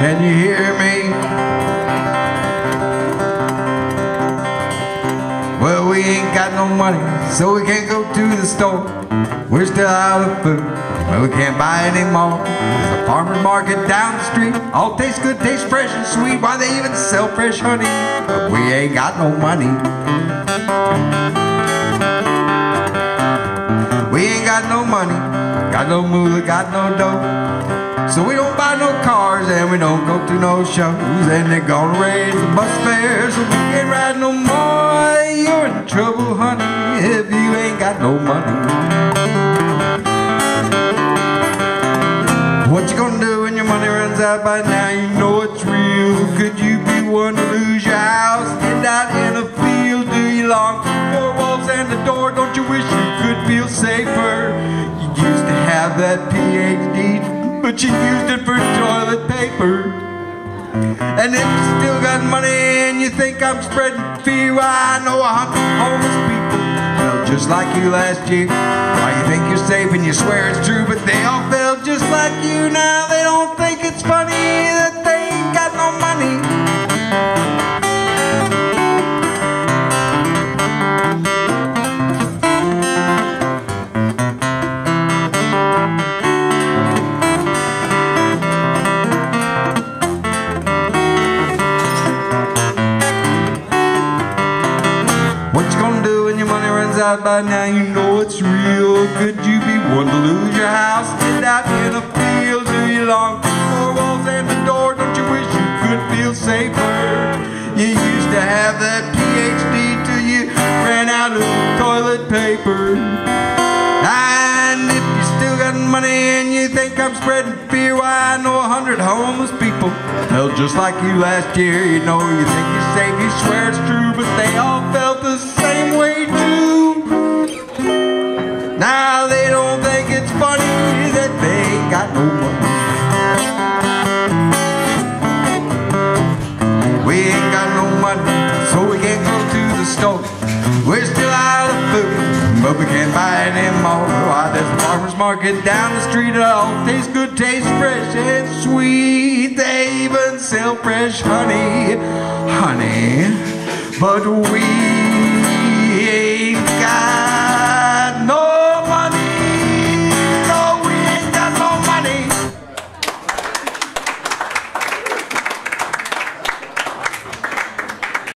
Can you hear me? Well, we ain't got no money, so we can't go to the store. We're still out of food, but we can't buy anymore. There's a farmer's market down the street. All tastes good, tastes fresh and sweet. Why, they even sell fresh honey. But we ain't got no money. We ain't got no money, got no moolah, got no dough. So we don't buy no cars and we don't go to no shows. And they're gonna raise the bus fare so we can't ride no more. You're in trouble, honey, if you ain't got no money. What you gonna do when your money runs out by now? You know it's real. Could you be one to lose your house? End out in a field? Do you long for four walls and the door? Don't you wish you could feel safer? You used to have that PhD, but you used it for toilet paper. And if you still got money and you think I'm spreading fear, I know a hundred homeless people felt just like you last year. Why you think you're safe and you swear it's true, but they all felt just like you now. Out by now? You know it's real. Could you be one to lose your house? Get out in a field. Do you long for walls and the door? Don't you wish you could feel safer? You used to have that PhD till you ran out of toilet paper. And if you still got money and you think I'm spreading fear, why I know a hundred homeless people felt just like you last year. You know you think you're safe, you swear it's true, but they all felt the same way got no money. We ain't got no money, so we can't go to the store. We're still out of food, but we can't buy any more. Why, there's a farmer's market down the street. It all tastes good, tastes fresh and sweet. They even sell fresh honey, honey. But we ain't got